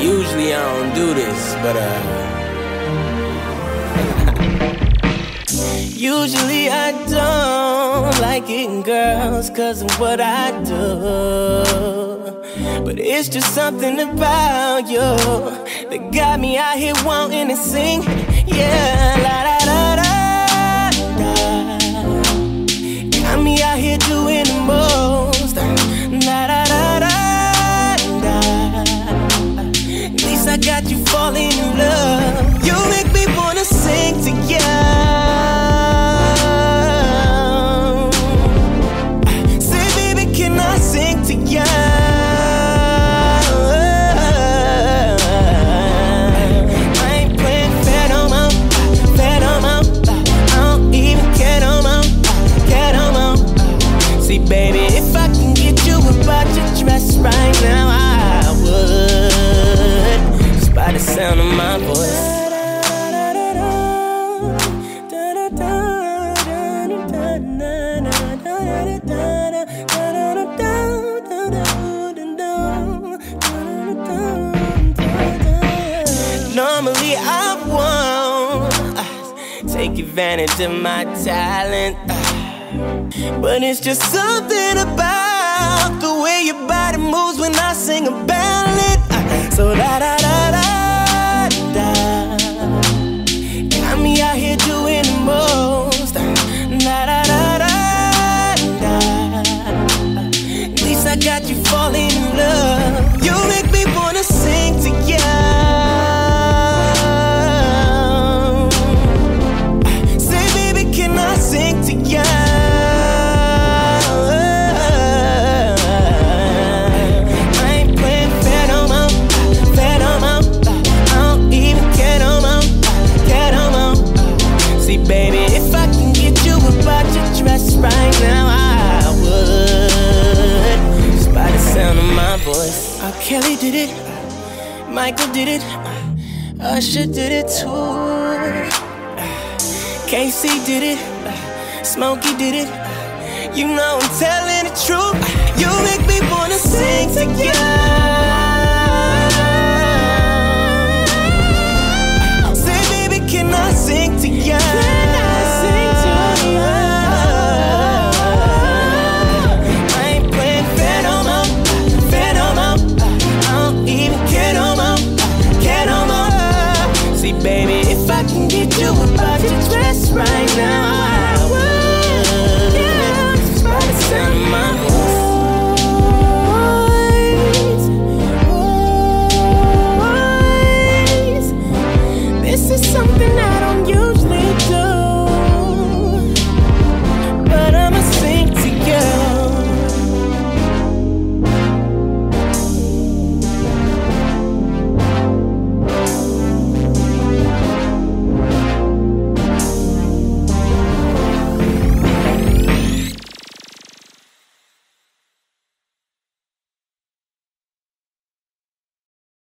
Usually I don't do this, but uh. Usually I don't like getting girls cause of what I do. But it's just something about you that got me out here wanting to sing. Normally I won't uh, take advantage of my talent, uh, but it's just something about the way your body moves when I sing a ballad. Uh, so da da got you falling in love. You Uh, Kelly did it, Michael did it, Usher did it too. Casey did it, Smokey did it. You know I'm telling the truth. You make me wanna sing to you.